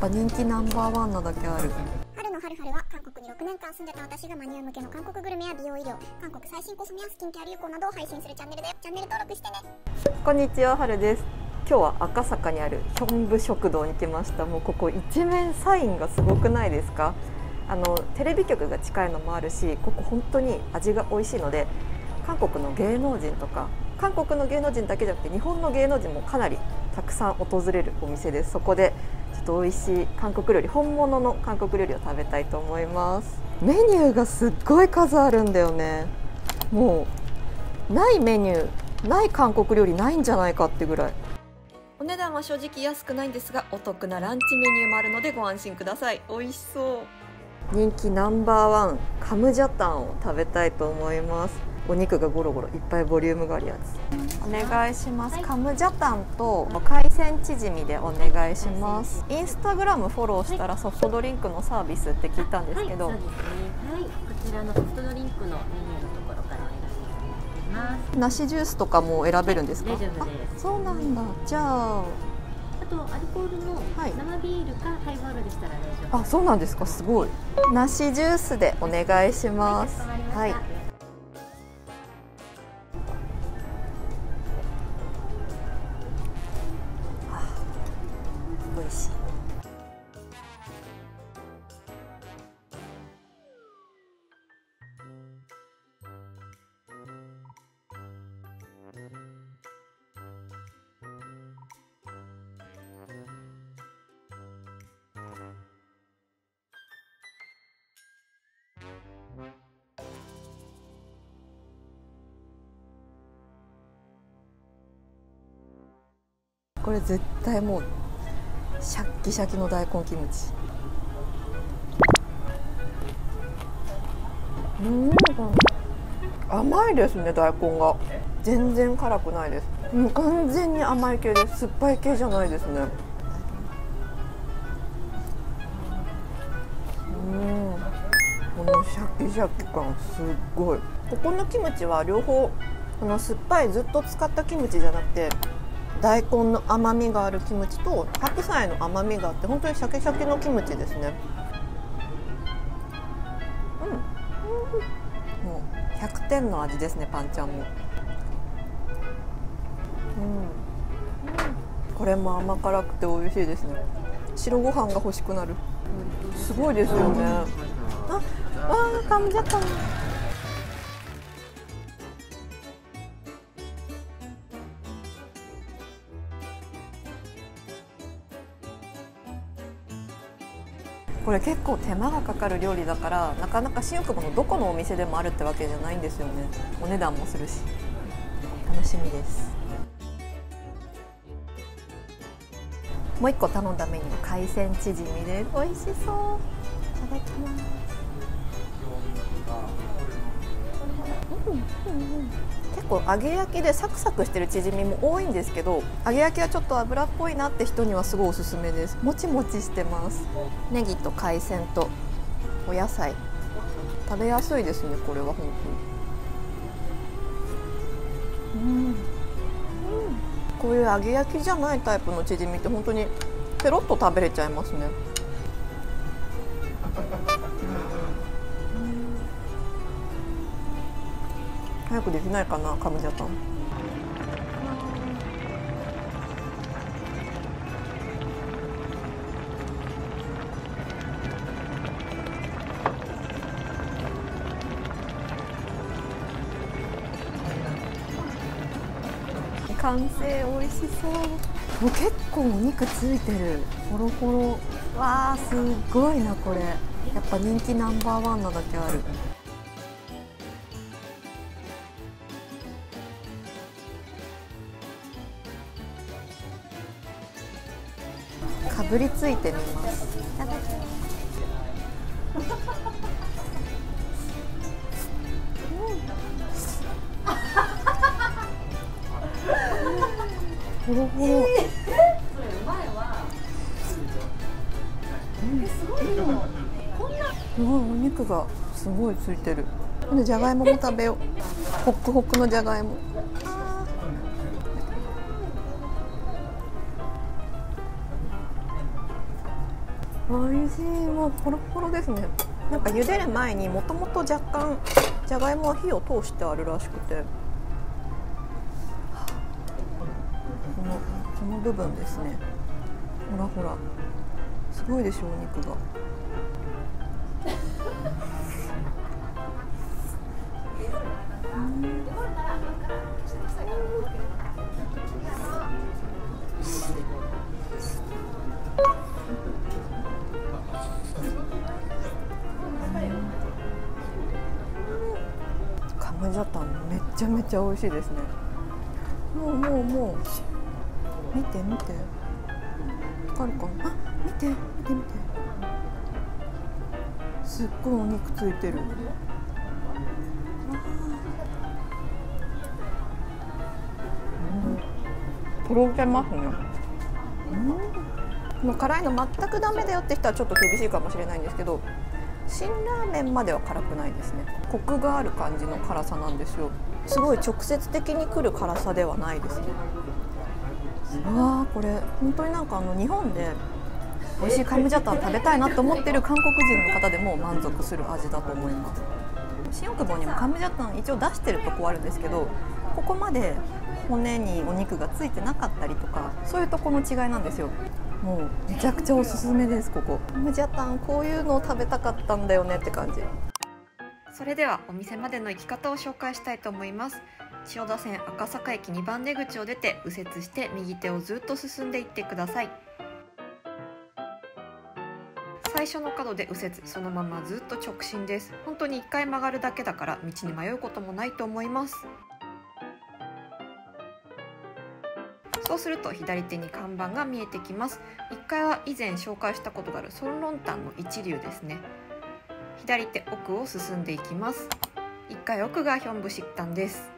ぱ人気ナンバーワンなだけある。春のハルハルは韓国に6年間住んでた私がマニア向けの韓国グルメや美容医療。韓国最新コスメやスキンケア流行などを配信するチャンネルだよチャンネル登録してね。こんにちは春です。今日は赤坂にあるヒョンブ食堂に来ました。もうここ一面サインがすごくないですか？あのテレビ局が近いのもあるしここ本当に味が美味しいので韓国の芸能人とか韓国の芸能人だけじゃなくて日本の芸能人もかなりたくさん訪れるお店です。そこでと美味しい韓国料理本物の韓国料理を食べたいと思います。メニューがすっごい数あるんだよね。もうないメニューない韓国料理ないんじゃないかってぐらい。お値段は正直安くないんですがお得なランチメニューもあるのでご安心ください。美味しそう。人気ナンバーワンカムジャタンを食べたいと思いますお肉がゴロゴロいっぱいボリュームがあるやつ。お願いします。カムジャタンと海鮮チヂミでお願いします。インスタグラムフォローしたらソフトドリンクのサービスって聞いたんですけど、はい、そうですね。はい、こちらのソフトドリンクのメニューのところからお選びいただきます。梨ジュースとかも選べるんですか、大丈夫です。あそうなんだ。じゃああとアルコールのはい。生ビールかハイボールでしたら大丈夫。あそうなんですか。すごい。梨ジュースでお願いします。はいこれ絶対もうシャッキシャキの大根キムチ。うん。甘いですね大根が。全然辛くないです。もう完全に甘い系です酸っぱい系じゃないですね。うん。このシャキシャキ感すっごい。ここのキムチは両方この酸っぱいずっと使ったキムチじゃなくて大根の甘みがあるキムチと白菜の甘みがあって本当にシャキシャキのキムチですね。うん、もう100点の味ですねパンちゃんも。うん、うんこれも甘辛くて美味しいですね。白ご飯が欲しくなる。すごいですよね。ああー噛んじゃった。これ結構手間がかかる料理だからなかなか新大久保のどこのお店でもあるってわけじゃないんですよね。お値段もするし。楽しみです。もう一個頼んだメニュー。海鮮チヂミです美味しそう。いただきます。結構揚げ焼きでサクサクしてるチヂミも多いんですけど揚げ焼きはちょっと油っぽいなって人にはすごいおすすめです。もちもちしてます。ネギと海鮮とお野菜。食べやすいですねこれは本当に。うん、うん、こういう揚げ焼きじゃないタイプのチヂミって本当にペロッと食べれちゃいますね。早くできないかなカムジャタン完成美味しそう。もう結構お肉ついてる。ホロホロ。わあすっごいなこれ。やっぱ人気ナンバーワンなだけある。ぶりついてみます。いただきますホロホロ。すごいお肉がすごいついてる。じゃがいもも食べよう。ホックホクのじゃがいも。美味しい。もうホロホロですね。なんか茹でる前にもともと若干じゃがいもは火を通してあるらしくて。このこの部分ですね。ほらほら。すごいでしょお肉が。カムジャタンめちゃめちゃ美味しいですね。もうもうもう。見て見て。わかるかなあ見て見て見て。すっごいお肉ついてる。とろけますね。うん。もう辛いの全くダメだよって人はちょっと厳しいかもしれないんですけど辛ラーメンまでは辛くないですね。コクがある感じの辛さなんですよ。すごい直接的に来る辛さではないですね。うわーこれ本当になんかあの日本で美味しいカムジャタン食べたいなと思ってる韓国人の方でも満足する味だと思います。新大久保にもカムジャタン一応出してるとこあるんですけどここまで骨にお肉がついてなかったりとかそういうとこの違いなんですよ。もうめちゃくちゃおすすめですここ。カムジャタンこういうのを食べたかったんだよねって感じ。それではお店までの行き方を紹介したいと思います。千代田線赤坂駅2番出口を出て右折して右手をずっと進んでいってください。最初の角で右折そのままずっと直進です。本当に1回曲がるだけだから道に迷うこともないと思いますそうすると左手に看板が見えてきます。1階は以前紹介したことがあるソンロンタンの一流ですね。左手奥を進んでいきます。1階奥がヒョンブ식당です。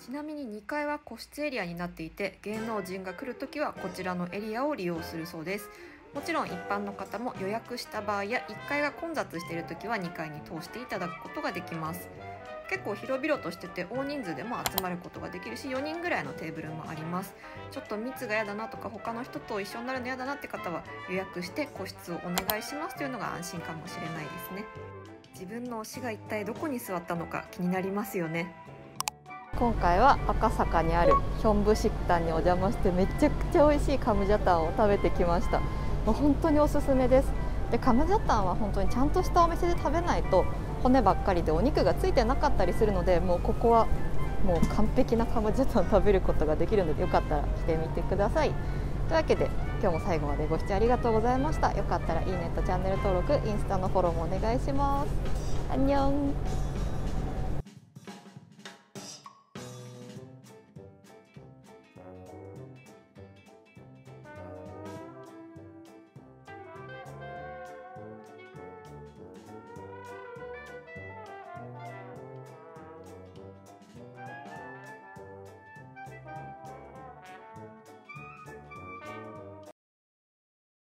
ちなみに2階は個室エリアになっていて芸能人が来るときはこちらのエリアを利用するそうです。もちろん一般の方も予約した場合や1階が混雑しているときは2階に通していただくことができます。結構広々としてて大人数でも集まることができるし4人ぐらいのテーブルもあります。ちょっと密が嫌だなとか他の人と一緒になるの嫌だなって方は予約して個室をお願いしますというのが安心かもしれないですね。自分の推しが一体どこに座ったのか気になりますよね。今回は赤坂にあるヒョンブ食堂にお邪魔してめちゃくちゃ美味しいカムジャタンを食べてきました。もう本当におすすめです。でカムジャタンは本当にちゃんとしたお店で食べないと骨ばっかりでお肉がついてなかったりするのでもうここはもう完璧なカムジャタン食べることができるのでよかったら来てみてください。というわけで今日も最後までご視聴ありがとうございました。よかったらいいねとチャンネル登録インスタのフォローもお願いします。アンニョン。